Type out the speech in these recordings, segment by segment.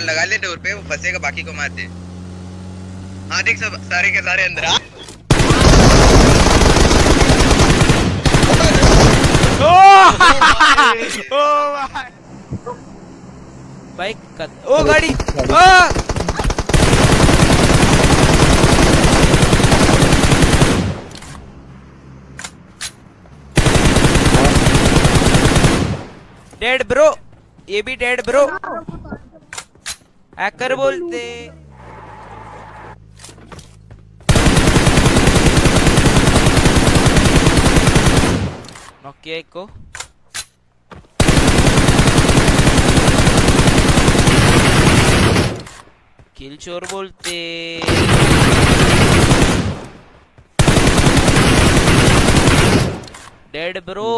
लगा ले डोर पे, वो फंसेगा, बाकी को मार दे। हाँ देख सब, सारे के सारे अंदर भाई। बाइक का ओ गाड़ी! Dead bro. ये भी डेड ब्रो। हैकर बोलते नॉक किया एक को किल चोर बोलते डेड ब्रो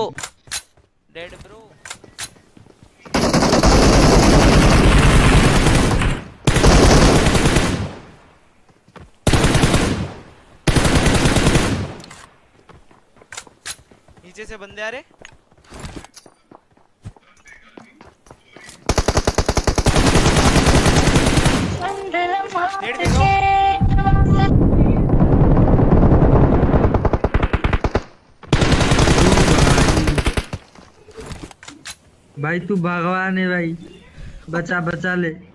डेड ब्रो नीचे से बंदे आ रहे। भाई तू भगवान है भाई। बचा बचा ले।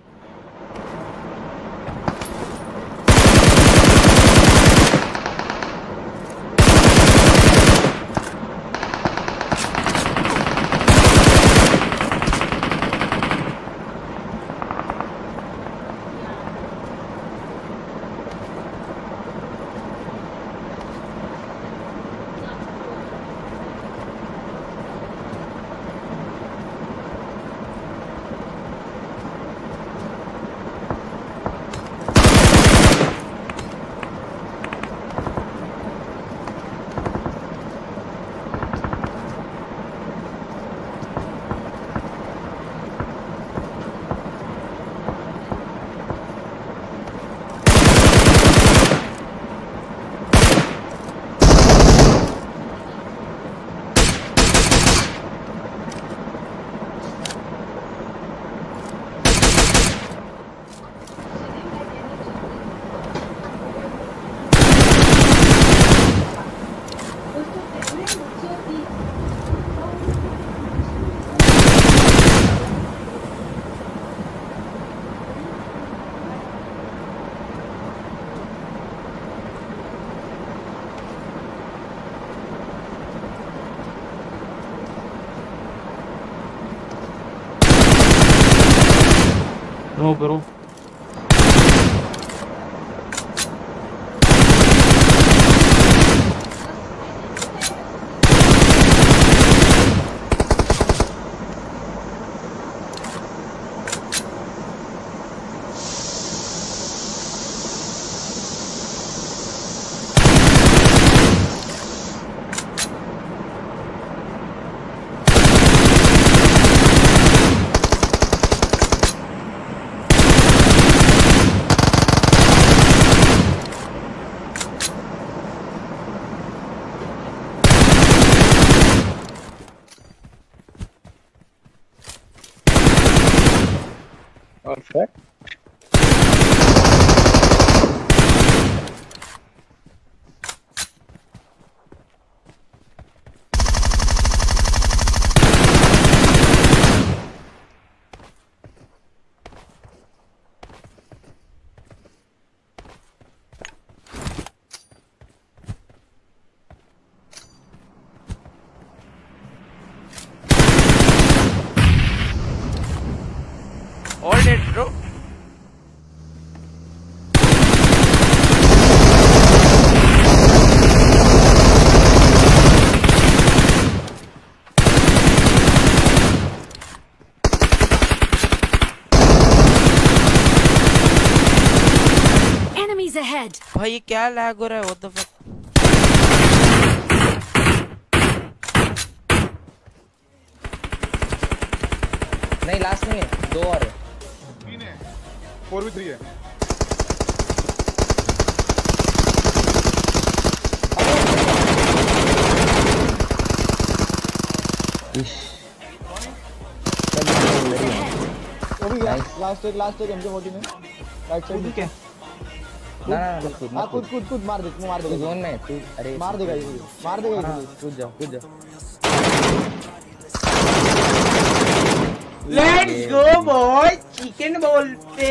No bro check. Ahead! भाई ये क्या लैग हो रहा है? व्हाट द फक नहीं लास्ट नहीं है. दो और है. तीन है. फोर भी थ्री है. वो भी गया लास्ट एक लास्ट एक एमके 40 में राइट साइड क्या ना ना ना कूद मत कूद कूद। कूद मार दे तू मार देगा जोन में तू अरे मार देगा ये मार देगा हाँ, ये कूद जा कूद जा। लेट्स गो बॉय चिकन बोलते।